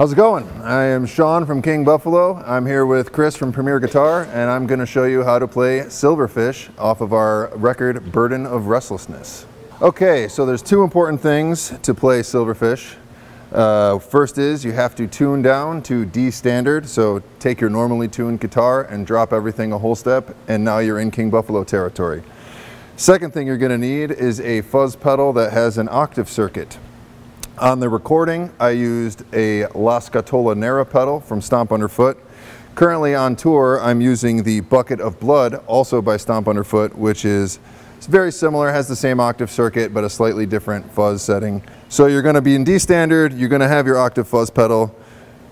How's it going? I am Sean from King Buffalo. I'm here with Chris from Premier Guitar, and I'm going to show you how to play Silverfish off of our record Burden of Restlessness. Okay, so there's two important things to play Silverfish. Uh, first is you have to tune down to D standard, so take your normally tuned guitar and drop everything a whole step, and now you're in King Buffalo territory. Second thing you're going to need is a fuzz pedal that has an octave circuit. On the recording, I used a La Scatola Nera pedal from Stomp Underfoot. Currently on tour, I'm using the Bucket of Blood, also by Stomp Underfoot, which is very similar, has the same octave circuit, but a slightly different fuzz setting. So you're gonna be in D standard, you're gonna have your octave fuzz pedal,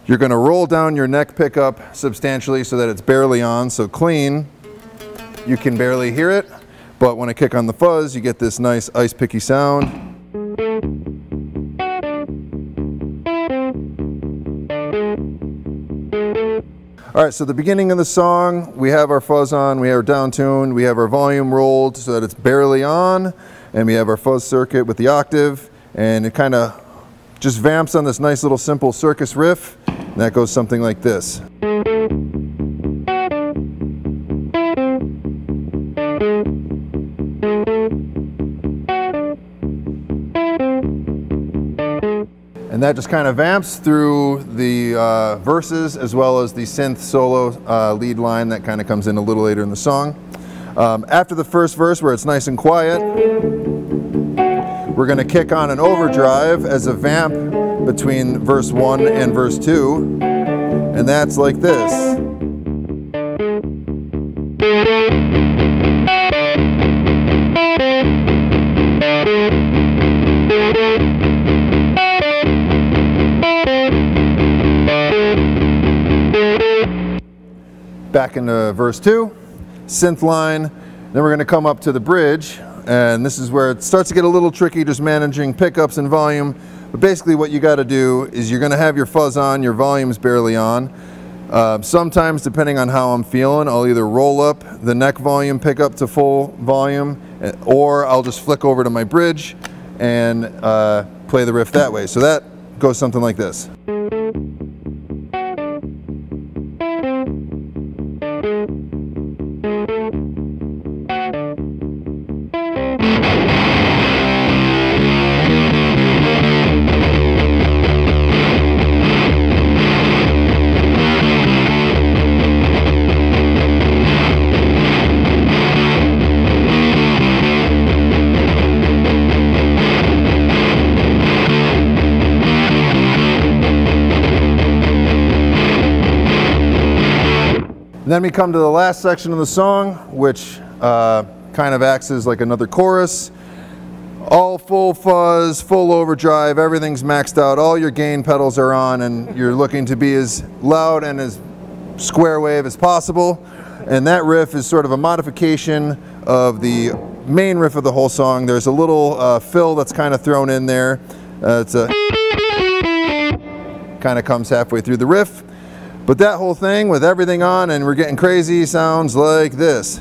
you're gonna roll down your neck pickup substantially so that it's barely on, so clean, you can barely hear it, but when I kick on the fuzz, you get this nice ice picky sound. All right, so the beginning of the song, we have our fuzz on, we have our down tune, we have our volume rolled so that it's barely on, and we have our fuzz circuit with the octave, and it kind of just vamps on this nice little simple circus riff, and that goes something like this. And that just kind of vamps through the uh, verses as well as the synth solo uh, lead line that kind of comes in a little later in the song. Um, after the first verse where it's nice and quiet, we're going to kick on an overdrive as a vamp between verse 1 and verse 2. And that's like this. Back into verse 2, synth line, then we're going to come up to the bridge, and this is where it starts to get a little tricky just managing pickups and volume, but basically what you got to do is you're going to have your fuzz on, your volume's barely on. Uh, sometimes, depending on how I'm feeling, I'll either roll up the neck volume pickup to full volume, eh, or I'll just flick over to my bridge and uh, play the riff that way. So that goes something like this. Then we come to the last section of the song, which uh, kind of acts as like another chorus. All full fuzz, full overdrive, everything's maxed out, all your gain pedals are on, and you're looking to be as loud and as square wave as possible. And that riff is sort of a modification of the main riff of the whole song. There's a little uh, fill that's kind of thrown in there. Uh, it's a kind of comes halfway through the riff. But that whole thing with everything on and we're getting crazy sounds like this.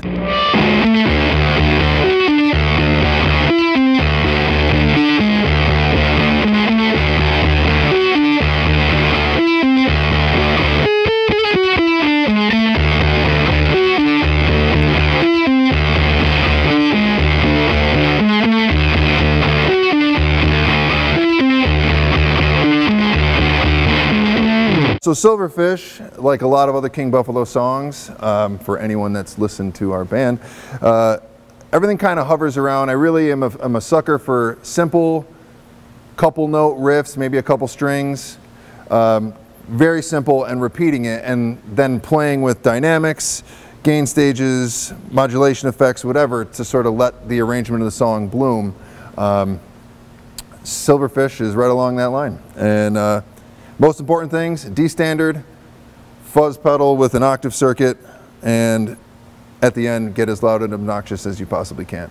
So Silverfish, like a lot of other King Buffalo songs, um, for anyone that's listened to our band, uh, everything kind of hovers around. I really am a, I'm a sucker for simple couple note riffs, maybe a couple strings, um, very simple and repeating it and then playing with dynamics, gain stages, modulation effects, whatever, to sort of let the arrangement of the song bloom. Um, Silverfish is right along that line. And uh, most important things, D standard, fuzz pedal with an octave circuit, and at the end, get as loud and obnoxious as you possibly can.